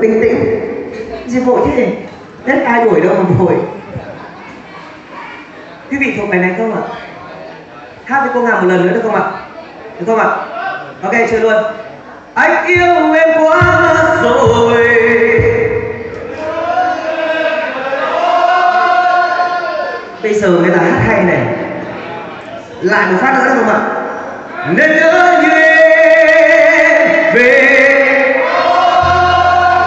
bình tĩnh. Gì vội thế nhỉ đất ai đuổi đâu mà vội quý vị thuộc bài này không ạ? Hát với cô ngà một lần nữa được không ạ? Được không ạ? Ok, chơi luôn. Anh yêu em quá rồi. Bây giờ người ta hát hay này lại một phát nữa được không ạ? Nên nhớ như